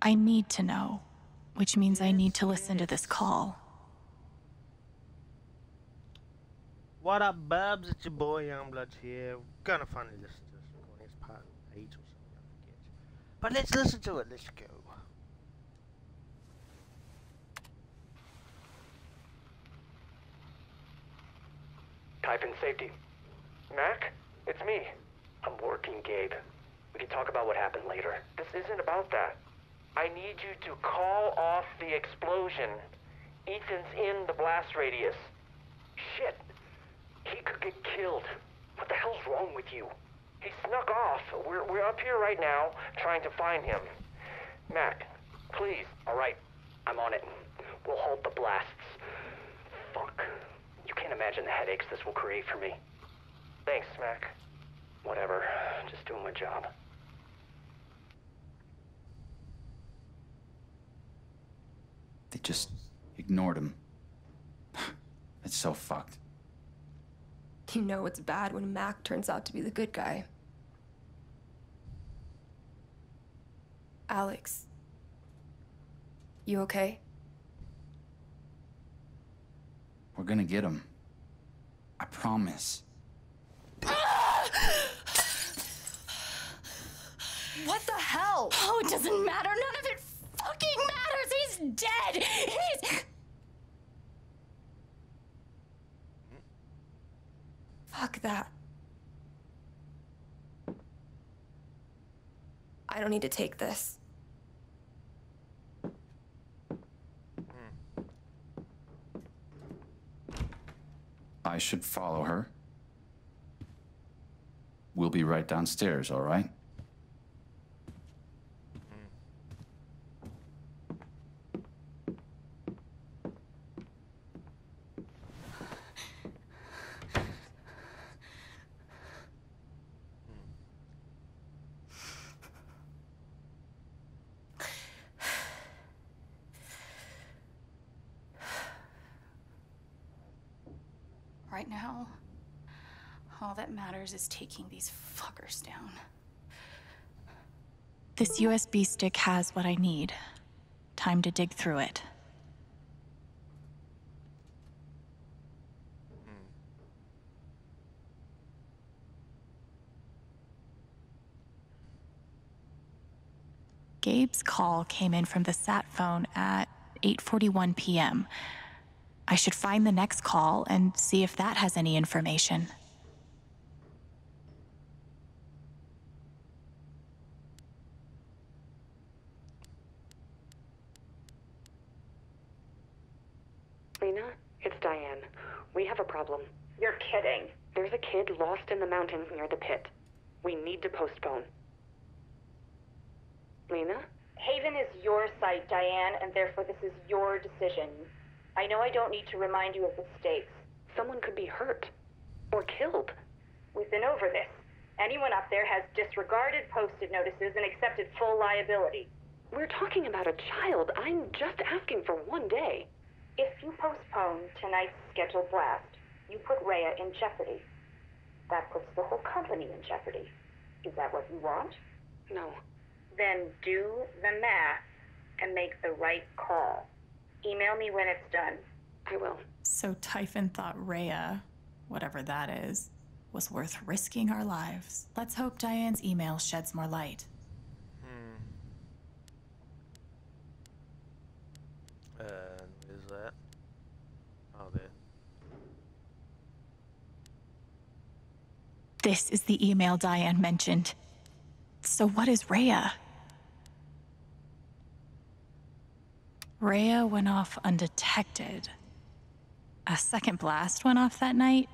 I need to know, which means I need to listen to this call. What up, Bubs? It's your boy Youngblood here. Gonna finally listen to this recording. It's part 8 or something, I forget. But let's listen to it. Let's go. Type in safety. Mac? It's me. I'm working, Gabe. We can talk about what happened later. This isn't about that. I need you to call off the explosion. Ethan's in the blast radius. Shit. He could get killed. What the hell's wrong with you? He snuck off. We're, we're up here right now trying to find him. Mac, please. All right. I'm on it. We'll halt the blasts. Fuck. You can't imagine the headaches this will create for me. Thanks, Mac. Whatever. Just doing my job. They just ignored him. It's so fucked. You know it's bad when Mac turns out to be the good guy. Alex. You okay? We're gonna get him. I promise. What the hell? Oh, it doesn't matter. None of it fucking dead. He's. Fuck that. I don't need to take this. I should follow her. We'll be right downstairs, all? Right now, all that matters is taking these fuckers down. This USB stick has what I need. Time to dig through it. Gabe's call came in from the sat phone at 8:41 p.m. I should find the next call and see if that has any information. Lena, it's Diane. We have a problem. You're kidding. There's a kid lost in the mountains near the pit. We need to postpone. Lena? Haven is your site, Diane, and therefore this is your decision. I know I don't need to remind you of the stakes. Someone could be hurt. Or killed. We've been over this. Anyone up there has disregarded posted notices and accepted full liability. We're talking about a child. I'm just asking for one day. If you postpone tonight's scheduled blast, you put Rhea in jeopardy. That puts the whole company in jeopardy. Is that what you want? No. Then do the math and make the right call. Email me when it's done. I will. So Typhon thought Rhea, whatever that is, was worth risking our lives. Let's hope Diane's email sheds more light. And where's that? Oh, there. This is the email Diane mentioned. So what is Rhea? Rhea went off undetected. A second blast went off that night?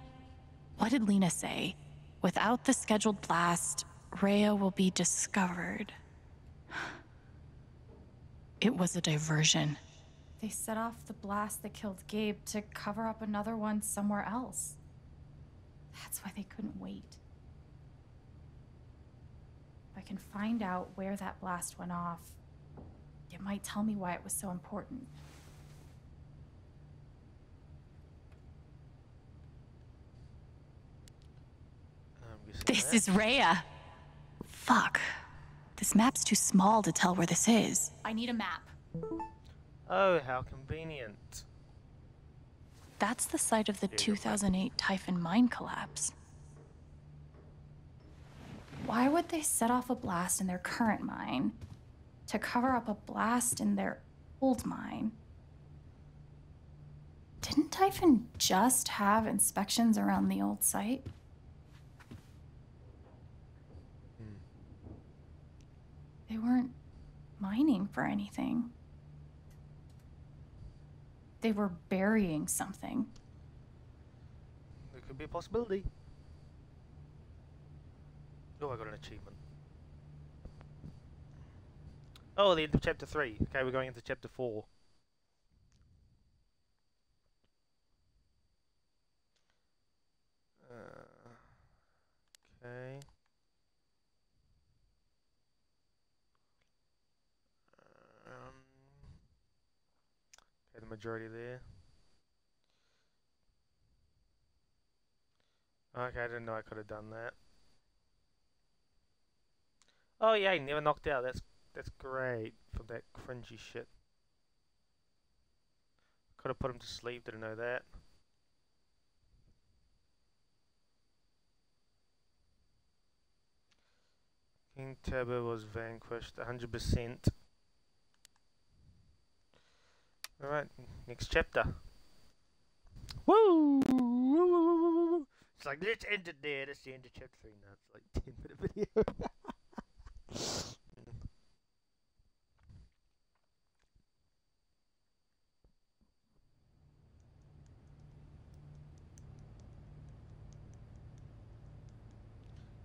What did Lena say? Without the scheduled blast, Rhea will be discovered. It was a diversion. They set off the blast that killed Gabe to cover up another one somewhere else. That's why they couldn't wait. If I can find out where that blast went off, it might tell me why it was so important. Um, this is Rhea. Fuck. This map's too small to tell where this is. I need a map. Oh, how convenient. That's the site of the Here you go, map. 2008 Typhon mine collapse. Why would they set off a blast in their current mine to cover up a blast in their old mine? Didn't Typhon just have inspections around the old site? Hmm. They weren't mining for anything. They were burying something. There could be a possibility. Oh, I got an achievement. Oh, the end of chapter 3. Okay, we're going into chapter 4. Uh, okay. Um, okay, the majority there. Okay, I didn't know I could have done that. Oh yeah, never knocked out. That's that's great for that cringy shit. Could have put him to sleep. Didn't know that. King Taba was vanquished 100%. Alright, next chapter. Woo. It's like, let's end it there. That's the end of chapter 3 now. It's like 10 minute video.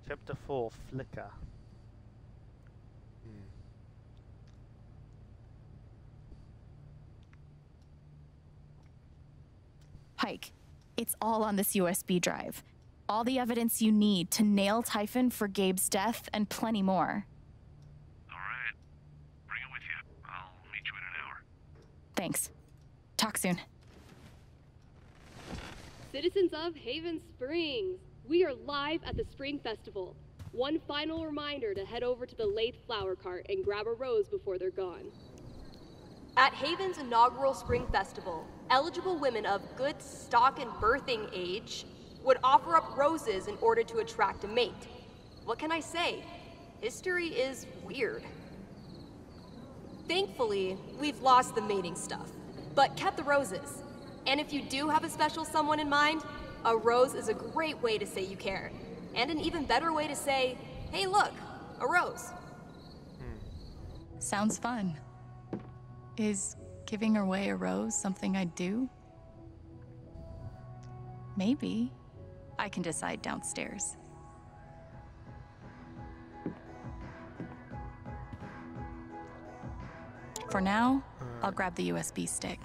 Chapter 4 Flicker. Hmm. Pike, it's all on this USB drive. All the evidence you need to nail Typhon for Gabe's death and plenty more. All right. Bring it with you. I'll meet you in an hour. Thanks. Talk soon. Citizens of Haven Springs, we are live at the Spring Festival. One final reminder to head over to the Lathe Flower Cart and grab a rose before they're gone. At Haven's inaugural Spring Festival, eligible women of good stock and birthing age would offer up roses in order to attract a mate. What can I say? History is weird. Thankfully, we've lost the mating stuff, but kept the roses. And if you do have a special someone in mind, a rose is a great way to say you care. And an even better way to say, hey, look, a rose. Sounds fun. Is giving away a rose something I'd do? Maybe. I can decide downstairs. For now, I'll grab the USB stick.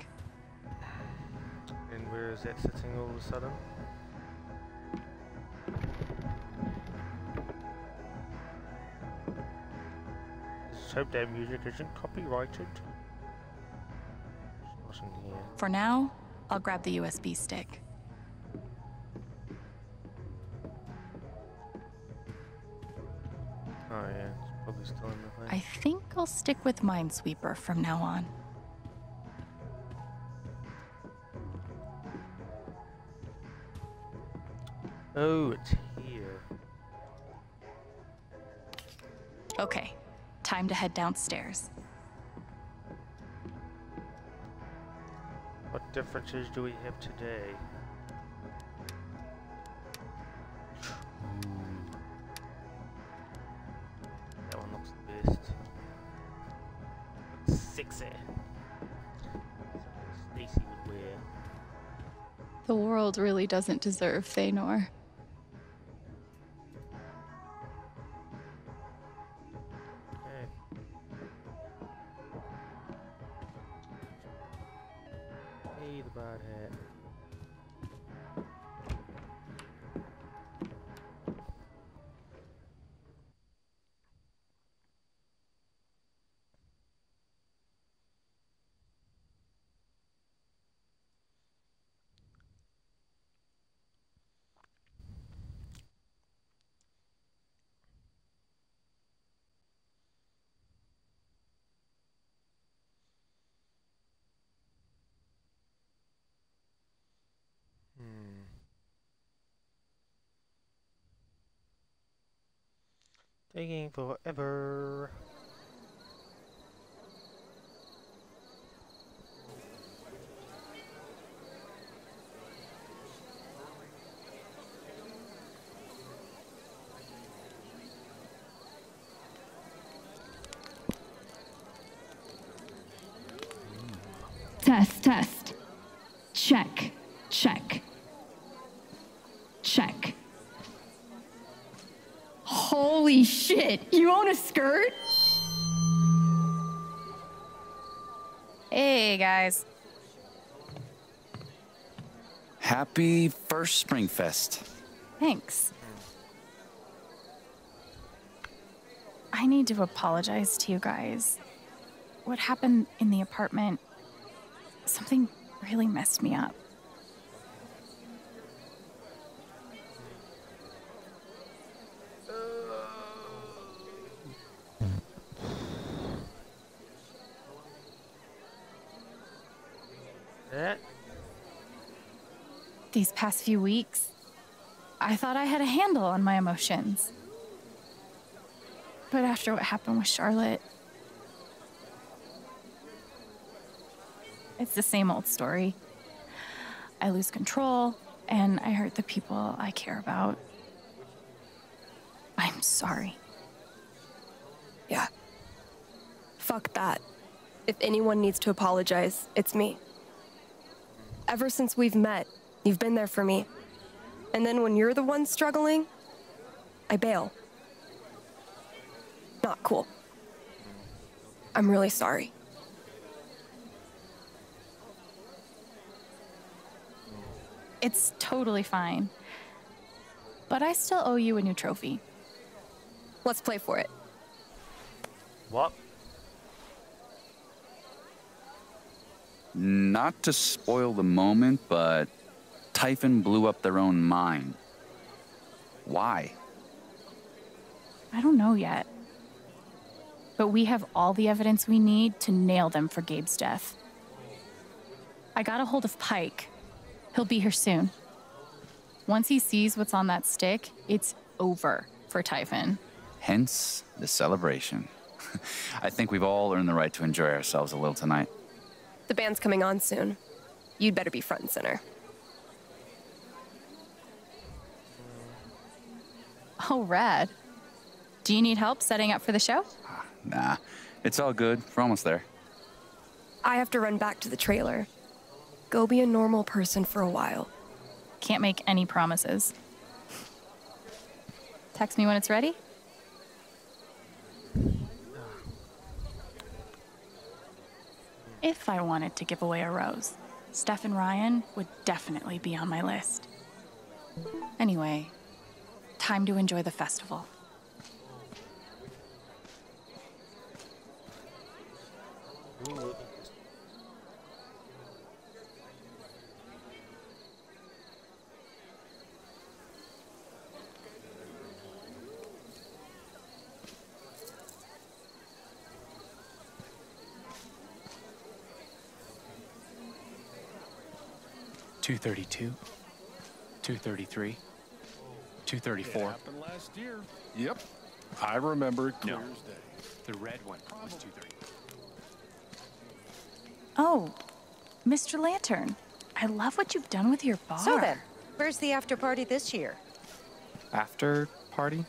And where is that sitting all of a sudden? Let's hope that music isn't copyrighted. It's not in here. For now, I'll grab the USB stick. Oh yeah, it's probably still in I think I'll stick with Minesweeper from now on. Oh, it's here. Okay, time to head downstairs. What differences do we have today? Sexy. Stacy would wear. The world really doesn't deserve Thanor. Taking forever. Test, test. Check, check. Check. Holy shit, you own a skirt? Hey, guys. Happy first Springfest. Thanks. I need to apologize to you guys. What happened in the apartment, something really messed me up. These past few weeks, I thought I had a handle on my emotions. But after what happened with Charlotte, it's the same old story. I lose control, and I hurt the people I care about. I'm sorry. Yeah. Fuck that. If anyone needs to apologize, it's me. Ever since we've met, you've been there for me. And then when you're the one struggling, I bail. Not cool. I'm really sorry. It's totally fine. But I still owe you a new trophy. Let's play for it. what? Not to spoil the moment, but Typhon blew up their own mine. Why? I don't know yet. But we have all the evidence we need to nail them for Gabe's death. I got a hold of Pike. He'll be here soon. Once he sees what's on that stick, it's over for Typhon. Hence the celebration. I think we've all earned the right to enjoy ourselves a little tonight. The band's coming on soon. You'd better be front and center. Oh, rad. Do you need help setting up for the show? Nah, it's all good. We're almost there. I have to run back to the trailer. Go be a normal person for a while. Can't make any promises. Text me when it's ready. If I wanted to give away a rose, Steph and Ryan would definitely be on my list. Anyway, time to enjoy the festival. Two thirty-two, two thirty-three, two thirty-four. happened last year. Yep. I remember it clear No. The red one was two thirty. Oh, Mr. Lantern, I love what you've done with your bar. So then, where's the after party this year? After party?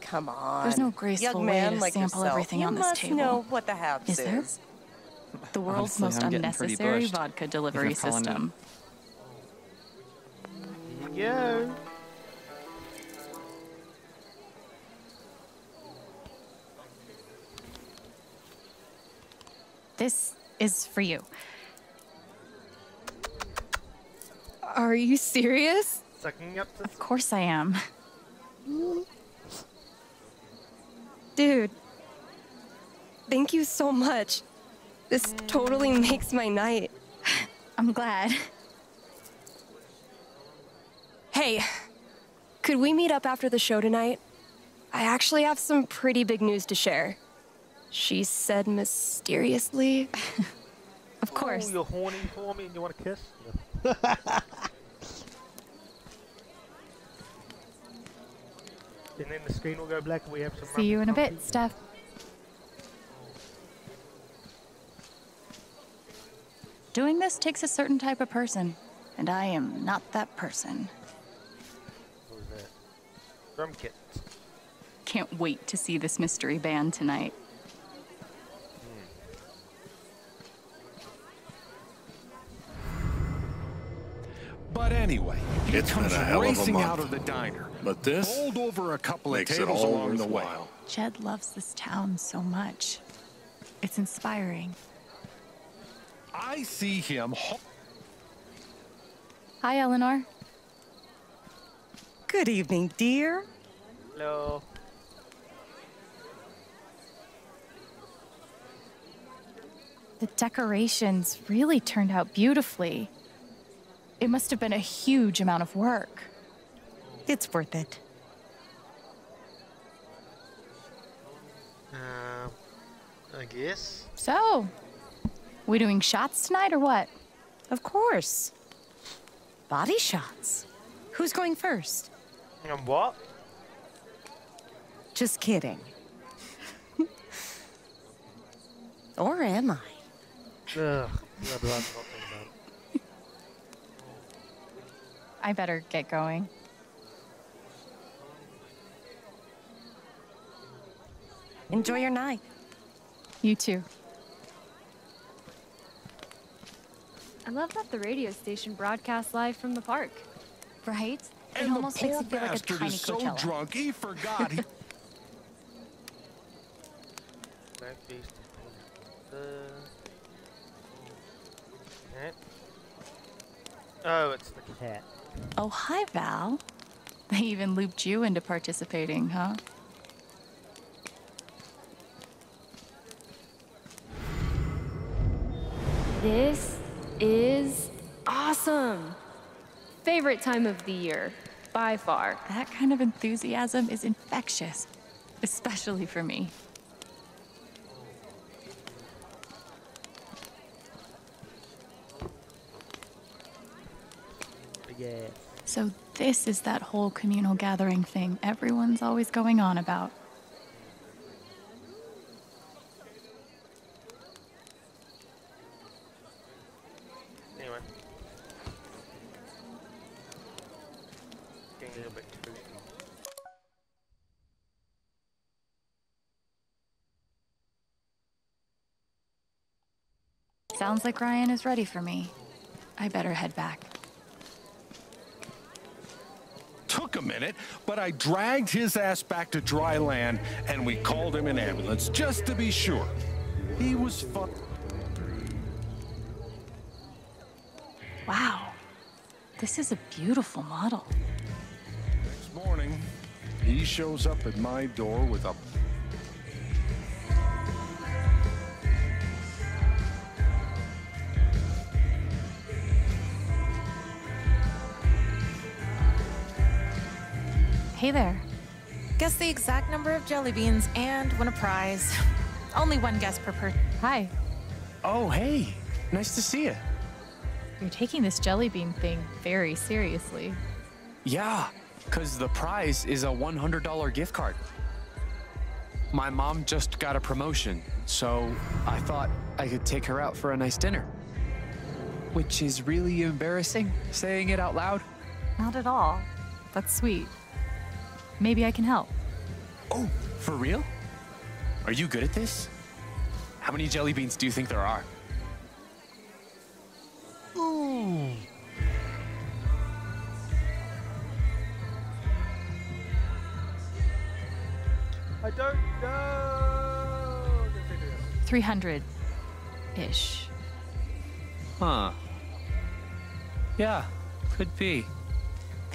Come on. There's no graceful Young way to like sample yourself, everything you on this must table. know what the haps Is there? is. The world's Honestly, most I'm getting pretty unnecessary vodka delivery if Colin- system. Here This is for you. Are you serious? Sucking up the Of course I am. Dude. Thank you so much. This totally makes my night. I'm glad. Hey, could we meet up after the show tonight? I actually have some pretty big news to share. She said mysteriously. Of course. Oh, you're horny for me and you want a kiss? And then the screen will go black and we have some See you in a bit, Steph. Doing this takes a certain type of person, and I am not that person. coffee. What was that? Drum kit. Can't wait to see this mystery band tonight. But anyway, he It's been comes a hell of a racing month. out of the diner. But this Bowled over a couple of makes it tables all along the way. worthwhile. Jed loves this town so much. It's inspiring. I see him. Hi, Eleanor. Good evening, dear. Hello. The decorations really turned out beautifully. It must have been a huge amount of work. It's worth it. Um, I guess. So, we doing shots tonight or what? Of course. Body shots. Who's going first? And what? Just kidding. or am I? Ugh. Yeah, but I'm not thinking about it. I better get going. Enjoy your night. You too. I love that the radio station broadcasts live from the park. Right? and it the almost poor makes it feel like a bastard tiny is so Coachella. drunk he forgot. He- Black beast. Uh, cat. Oh, it's the cat. Oh, hi, Val. They even looped you into participating, huh? This is awesome. Favorite time of the year, by far. That kind of enthusiasm is infectious, especially for me. So, this is that whole communal gathering thing everyone's always going on about. Anyway. Getting a little bit spooky. Sounds like Ryan is ready for me. I better head back. Took a minute, but I dragged his ass back to dry land and we called him an ambulance just to be sure. He was fun. Wow. This is a beautiful model. Next morning, he shows up at my door with a Hey there. Guess the exact number of jelly beans and win a prize. Only one guess per person. Hi. Oh, hey. Nice to see you. You're taking this jelly bean thing very seriously. Yeah, because the prize is a $100 gift card. My mom just got a promotion, so I thought I could take her out for a nice dinner. Which is really embarrassing, saying it out loud. Not at all. That's sweet. Maybe I can help. Oh, for real? Are you good at this? How many jelly beans do you think there are? Ooh. I don't know. Let's figure it out. 300 ish. Huh. Yeah, could be.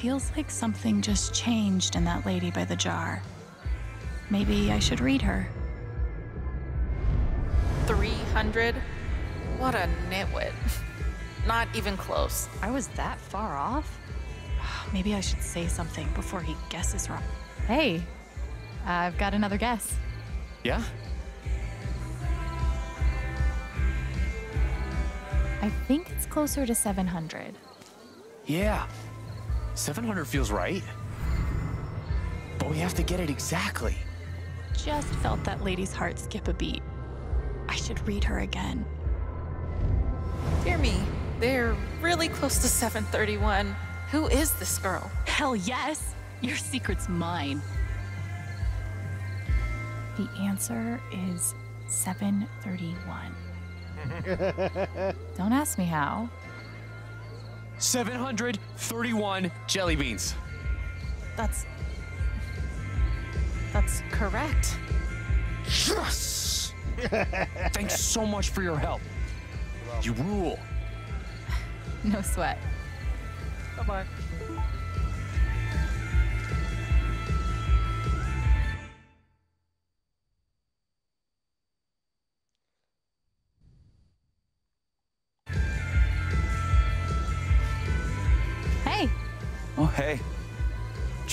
Feels like something just changed in that lady by the jar. Maybe I should read her. 300? What a nitwit. Not even close. I was that far off? Maybe I should say something before he guesses wrong. Hey, I've got another guess. Yeah? I think it's closer to 700. Yeah. 700 feels right. but we have to get it exactly. Just felt that lady's heart skip a beat. I should read her again. Dear me, they're really close to 731. Who is this girl? Hell yes! Your secret's mine. The answer is 731. Don't ask me how. 731 jelly beans. That's. That's correct. Yes! Thanks so much for your help. You rule. No sweat. Bye bye.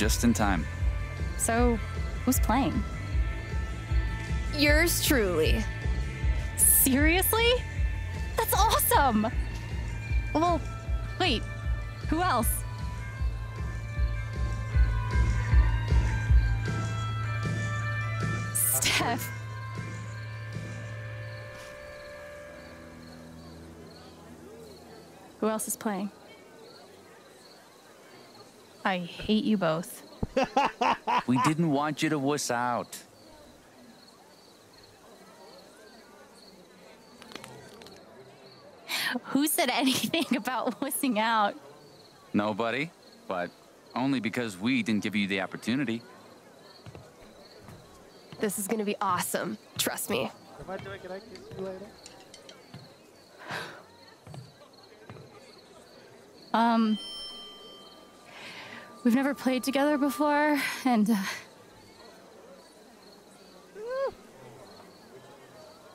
Just in time. so who's playing? Yours truly. Seriously? That's awesome! Well, wait, who else? Steph. Who else is playing? I hate you both. We didn't want you to wuss out. Who said anything about wussing out? Nobody, but only because we didn't give you the opportunity. This is gonna be awesome. Trust me. If I do it, can I kiss you later? Um, we've never played together before, and uh,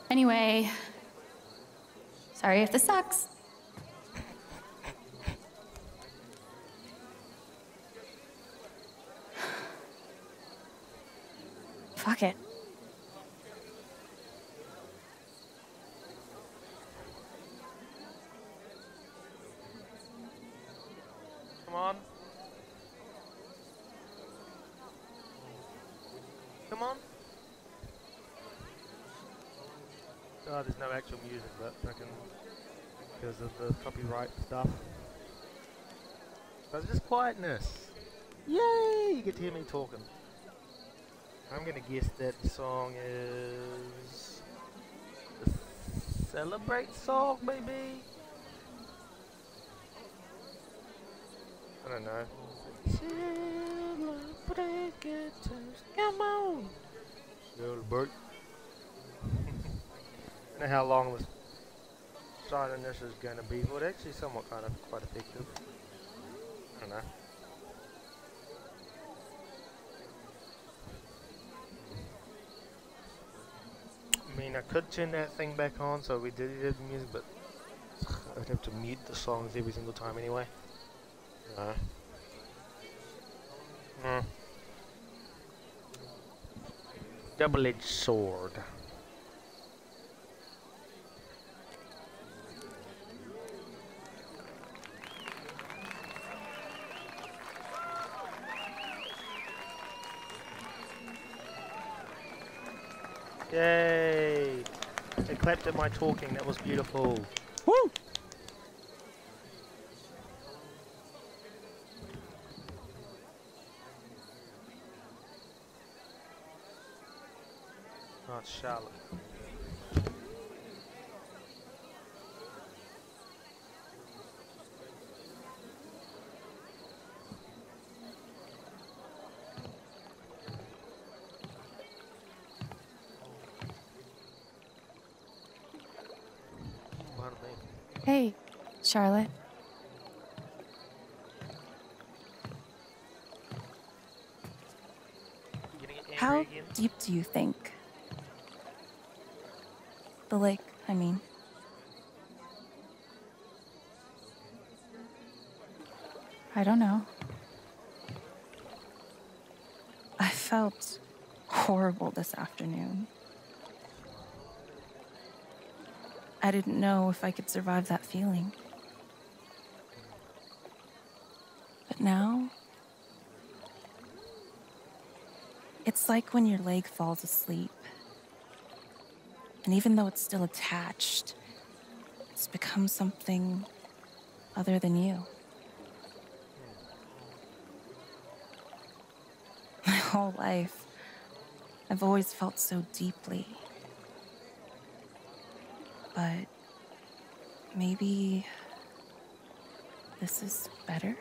anyway, sorry if this sucks. Fuck it. Come on. Come on. Oh, there's no actual music, but fucking because of the copyright stuff. But it's just quietness. Yay! You get to hear me talking. I'm gonna guess that the song is the Celebrate song, maybe. I don't know. Celebrate good times. Come on. Celebrate. I don't know how long this side of this is going to be, but actually somewhat kind of quite effective. I don't know. I mean, I could turn that thing back on so we did the music, but I'd have to mute the songs every single time anyway. No. Hmm. Double-edged sword. Yay! They clapped at my talking, that was beautiful. Woo! Oh, it's Charlotte. Pardon me. Hey, Charlotte. How deep do you think? The lake, I mean. I don't know. I felt horrible this afternoon. I didn't know if I could survive that feeling. But now, It's like when your leg falls asleep. And even though it's still attached, it's become something other than you. My whole life, I've always felt so deeply. But maybe this is better?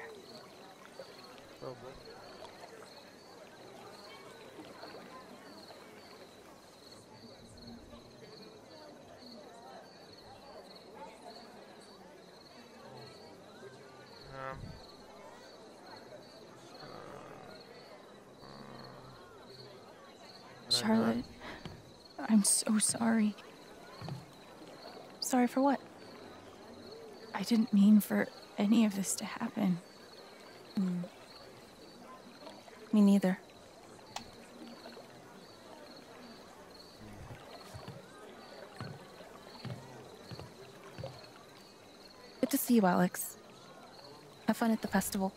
Charlotte, I'm so sorry. Sorry for what? I didn't mean for any of this to happen. Hmm. Me neither. Good to see you, Alex. Have fun at the festival.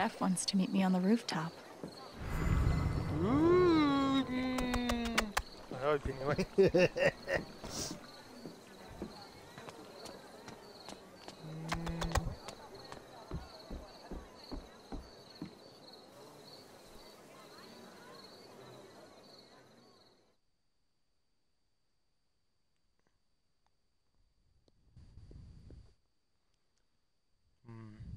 Steph wants to meet me on the rooftop. Ooh, mm. I hope anyway. Hmm.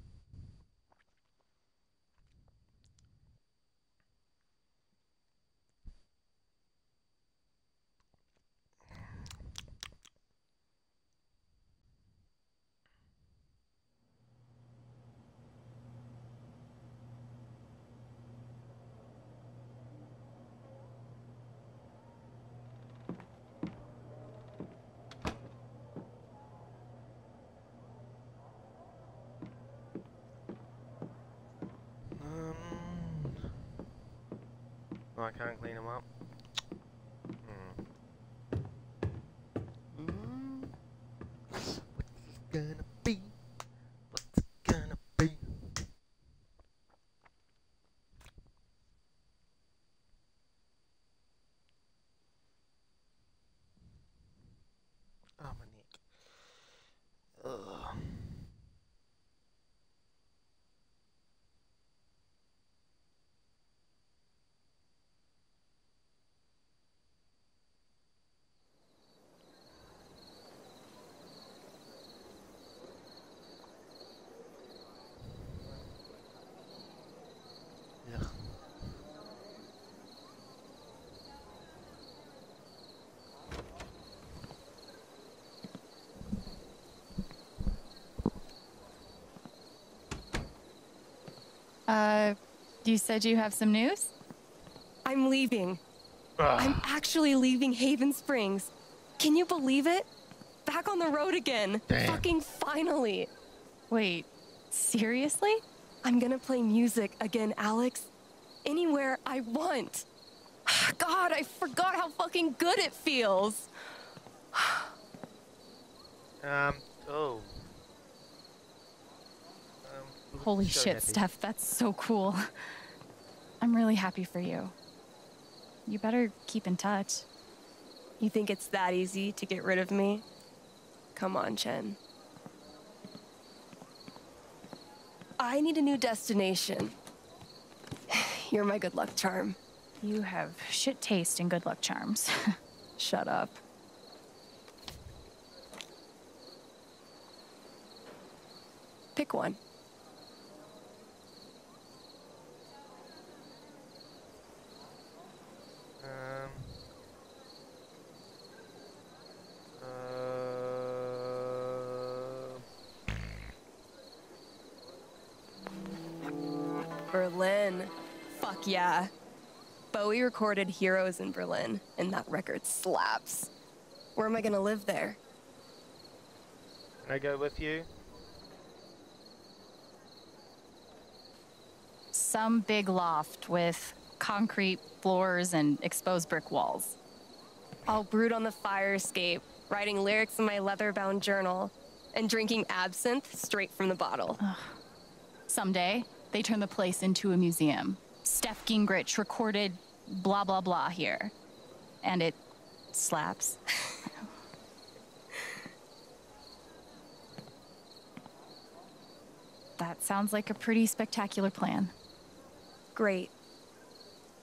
Um, oh, I can't clean them up. Hmm. Ooh. What's it gonna be? What's it gonna be? Oh, my neck. Ugh. Yeah. Uh, you said you have some news? I'm leaving. I'm actually leaving Haven Springs. Can you believe it? Back on the road again. Damn. Fucking finally. Wait, seriously? I'm gonna play music again, Alex. Anywhere I want. God, I forgot how fucking good it feels. Um, oh. Holy so shit, happy. Steph, that's so cool. I'm really happy for you. You better keep in touch. You think it's that easy to get rid of me? Come on, Chen. I need a new destination. You're my good luck charm. You have shit taste in good luck charms. Shut up. Pick one. Fuck yeah. Bowie recorded Heroes in Berlin, and that record slaps. Where am I gonna live there? can I go with you? Some big loft with concrete floors and exposed brick walls. I'll brood on the fire escape, writing lyrics in my leather-bound journal, and drinking absinthe straight from the bottle. Someday, they turn the place into a museum. Steph Gingrich recorded blah blah blah here. And it slaps. that sounds like a pretty spectacular plan. Great.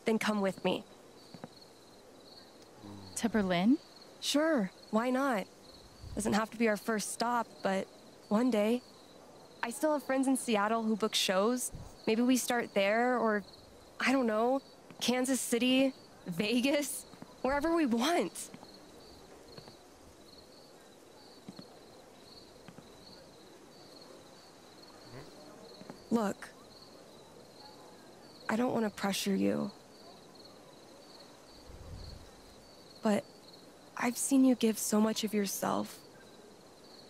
Then come with me. To Berlin? Sure, why not? Doesn't have to be our first stop, but one day. I still have friends in Seattle who book shows. Maybe we start there, or I don't know, Kansas City, Vegas, wherever we want. Look, I don't want to pressure you. But I've seen you give so much of yourself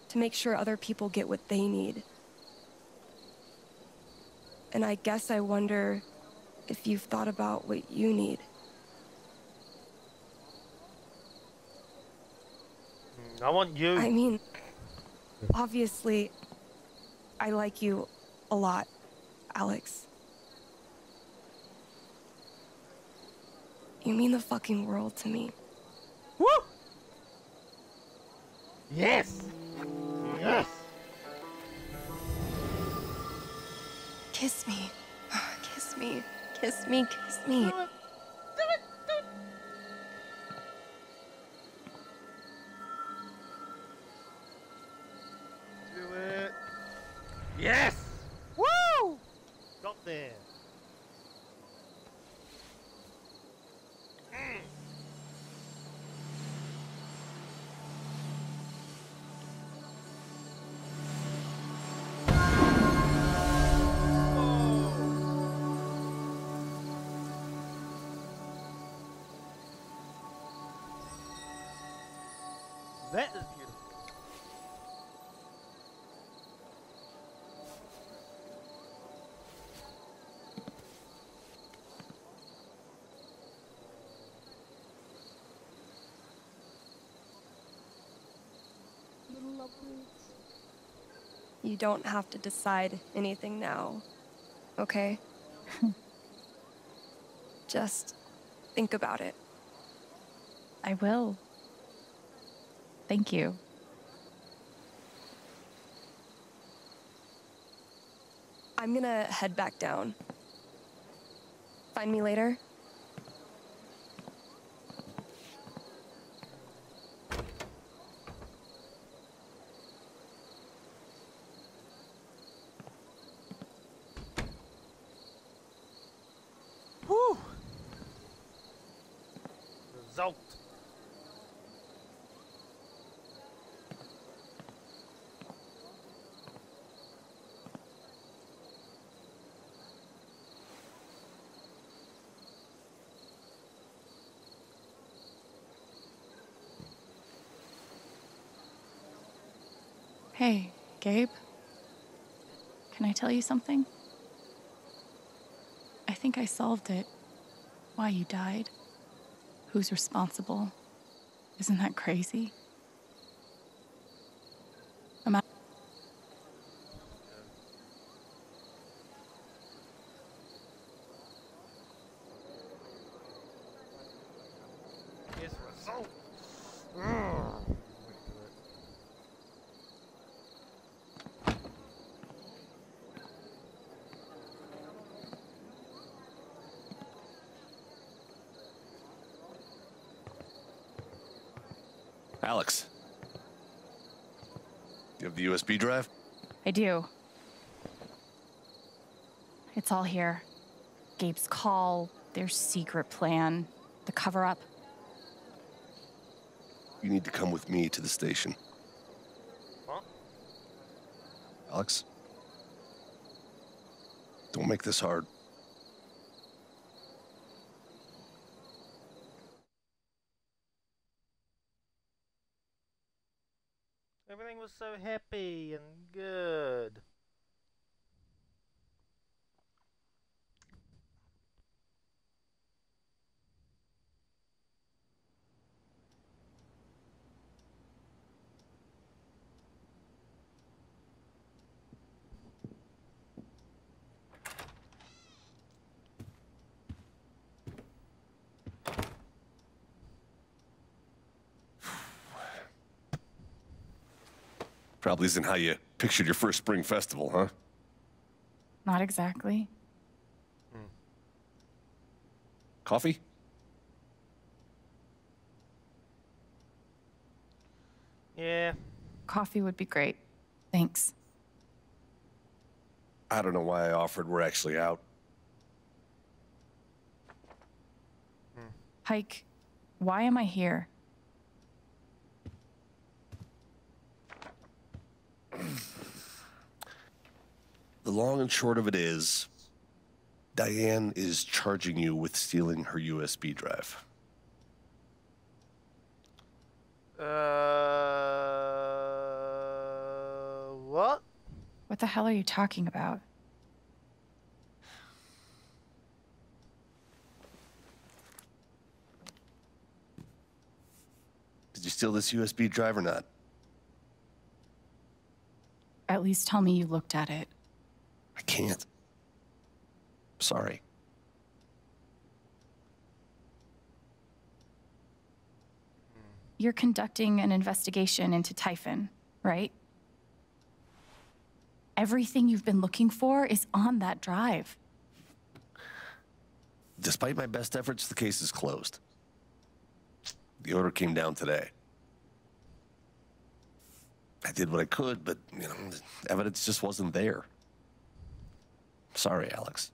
to make sure other people get what they need. And I guess I wonder if you've thought about what you need. I want you. I mean, obviously, I like you a lot, Alex. You mean the fucking world to me. Woo! Yes! Yes! Kiss me. Kiss me. Kiss me. Kiss me. You don't have to decide anything now, okay? Just think about it. I will. Thank you. I'm gonna head back down. Find me later? Hey, Gabe. Can I tell you something? I think I solved it. Why you died. Who's responsible. Isn't that crazy? Ima- Yes, result. Mm. Alex. Do you have the USB drive? I do. It's all here. Gabe's call, their secret plan, the cover up. You need to come with me to the station. Huh? Alex? Don't make this hard. Everything was so happy and good. Probably isn't how you pictured your first spring festival, huh? Not exactly. Hmm. Coffee? Yeah. Coffee would be great. Thanks. I don't know why I offered. We're actually out. Pike, why am I here? The long and short of it is, Diane is charging you with stealing her USB drive. Uh, what? What the hell are you talking about? Did you steal this USB drive or not? At least tell me you looked at it. I can't. Sorry. You're conducting an investigation into Typhon, right? Everything you've been looking for is on that drive. Despite my best efforts, the case is closed. The order came down today. I did what I could, but, you know, evidence just wasn't there. Sorry, Alex.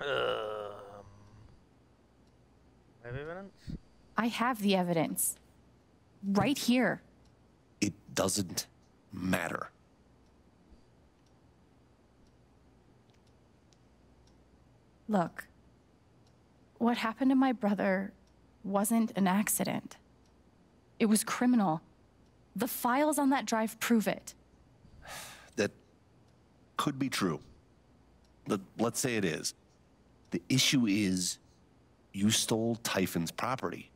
Um, have evidence? I have the evidence. Right here. It doesn't matter. Look, what happened to my brother wasn't an accident. It was criminal. The files on that drive prove it. That could be true. Let- Let's say it is. The issue is you stole Typhon's property.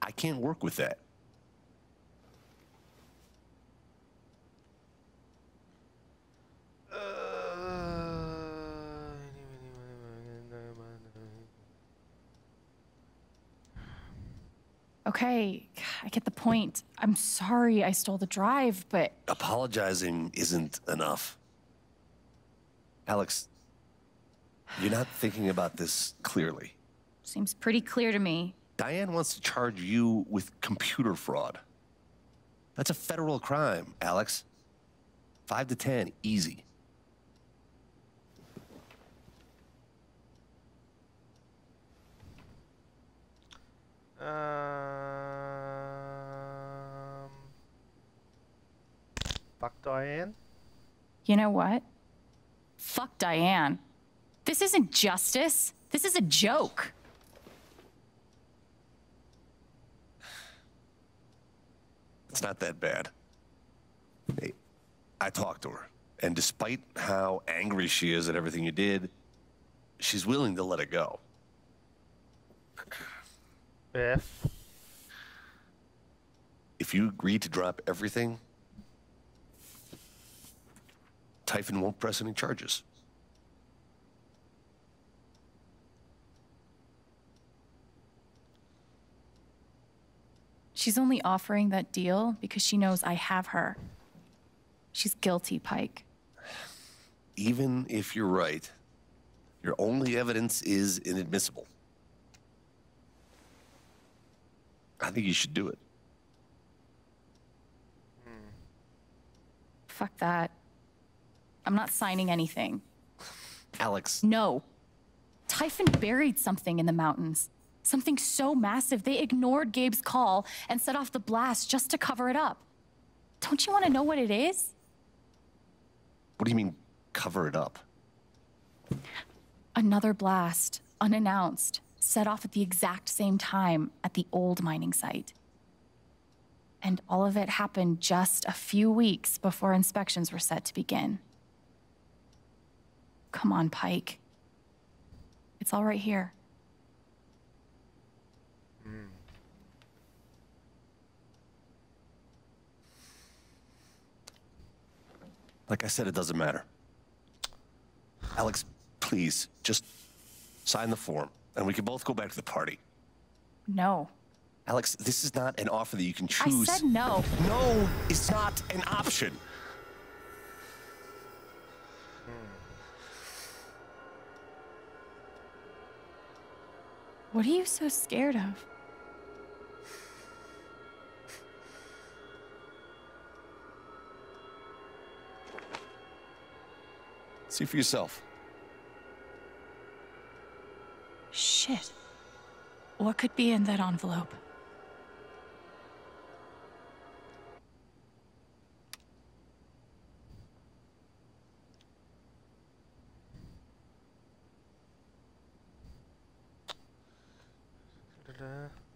I can't work with that. Okay, I get the point. I'm sorry I stole the drive, but Apologizing isn't enough. Alex, you're not thinking about this clearly. seems pretty clear to me. Diane wants to charge you with computer fraud. That's a federal crime, Alex. Five to ten, easy. Um, fuck Diane. You know what? Fuck Diane. This isn't justice. This is a joke. It's not that bad. Hey, I talked to her, and despite how angry she is at everything you did, she's willing to let it go. Beth. If you agree to drop everything, Typhon won't press any charges. She's only offering that deal because she knows I have her. She's guilty, Pike. Even if you're right, your only evidence is inadmissible. I think you should do it. Hmm. Fuck that. I'm not signing anything. Alex. No. Typhon buried something in the mountains. Something so massive they ignored Gabe's call and set off the blast just to cover it up. Don't you want to know what it is? What do you mean, cover it up? Another blast, unannounced, set off at the exact same time at the old mining site. And all of it happened just a few weeks before inspections were set to begin. Come on, Pike. It's all right here. Hmm. Like I said, it doesn't matter. Alex, please, just sign the form, and we can both go back to the party. No. Alex, this is not an offer that you can choose. I said no. No, it's not an option. What are you so scared of? See for yourself. Shit. What could be in that envelope? Da-da.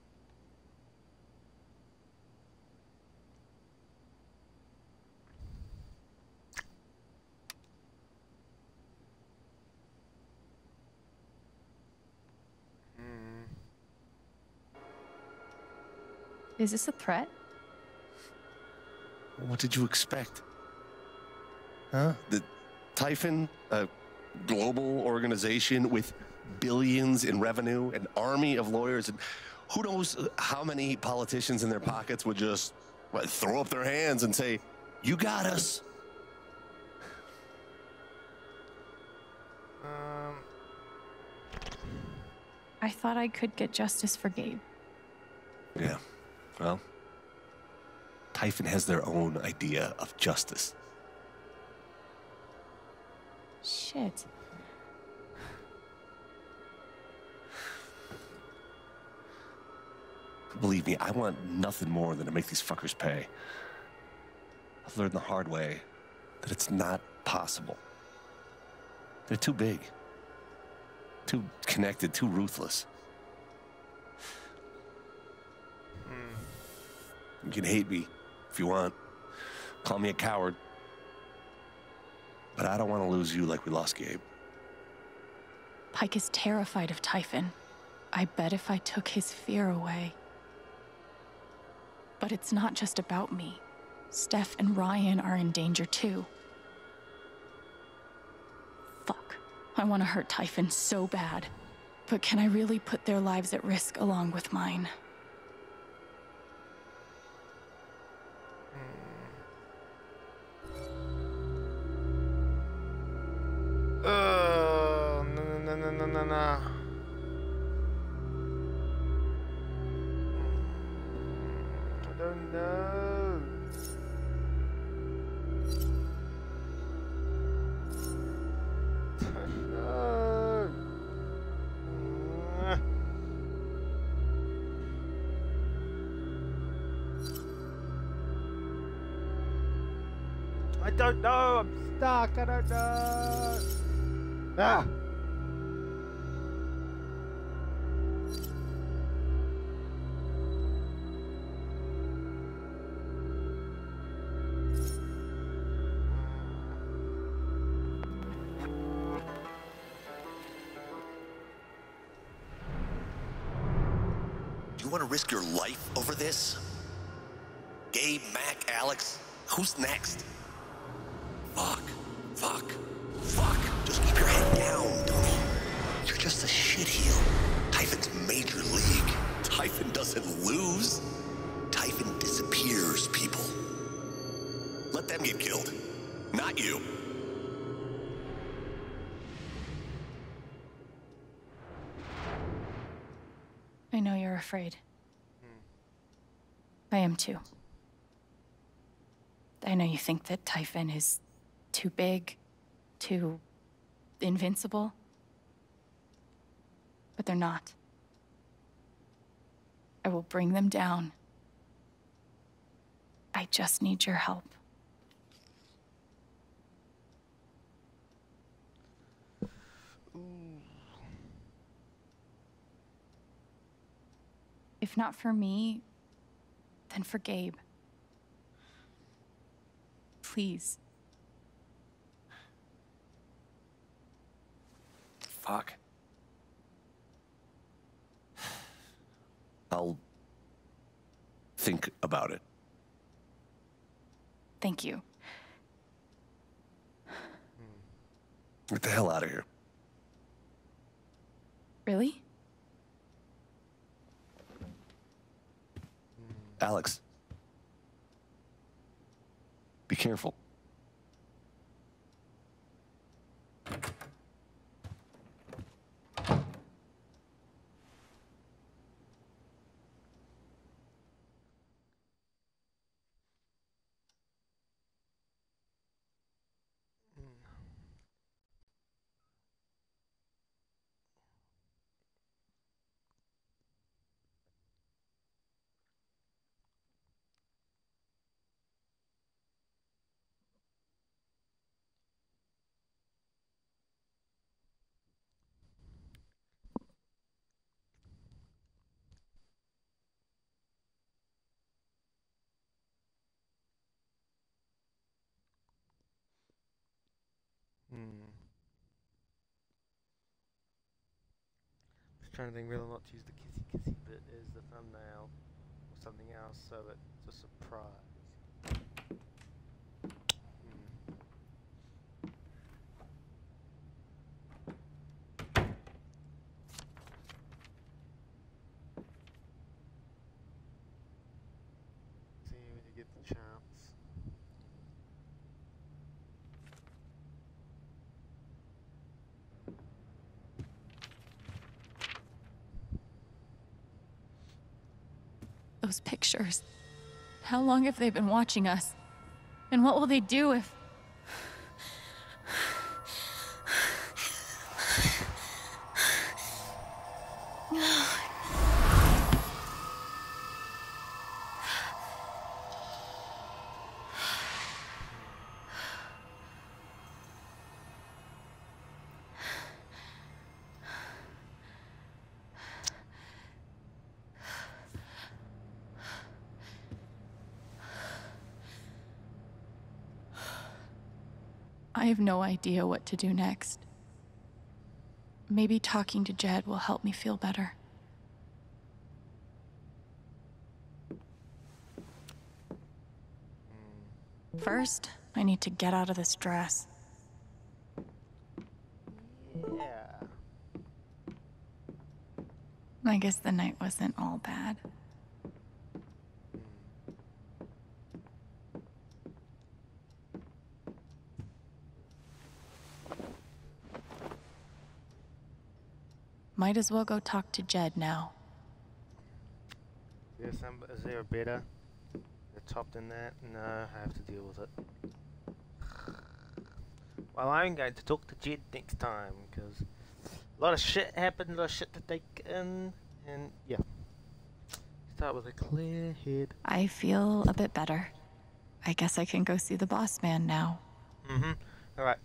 Is this a threat? What did you expect? Huh? The Typhon, a global organization with billions in revenue, an army of lawyers, and who knows how many politicians in their pockets would just what, throw up their hands and say, You got us. Um, I thought I could get justice for Gabe. Yeah. Well, Typhon has their own idea of justice. Shit. Believe me, I want nothing more than to make these fuckers pay. I've learned the hard way that it's not possible. They're too big, too connected, too ruthless. You can hate me if you want. Call me a coward. But I don't want to lose you like we lost Gabe. Pike is terrified of Typhon. I bet if I took his fear away. But it's not just about me. Steph and Ryan are in danger too. Fuck. I want to hurt Typhon so bad. But can I really put their lives at risk along with mine? Typhon disappears people. Let them get killed, not you. I know you're afraid. I am too. I know you think that Typhon is too big, too invincible. But they're not. I will bring them down. I just need your help. If not for me, then for Gabe. Please. Fuck. I'll think about it. Thank you. Get the hell out of here. Really? Alex. Be careful. Hmm. Just trying to think whether or not to use the kissy kissy bit as the thumbnail or something else so it's a surprise. Hmm. See when you get the chance. Those pictures. How long have they been watching us? And what will they do if. I have no idea what to do next. Maybe talking to Jed will help me feel better. First, I need to get out of this dress. Yeah. I guess the night wasn't all bad. Might as well go talk to Jed now. Is there, some, is there a better? The top than that? No, I have to deal with it. Well, I'm going to talk to Jed next time because a lot of shit happened, a lot of shit to take in, and yeah. Start with a clear head. I feel a bit better. I guess I can go see the boss man now. Mm-hmm. All right.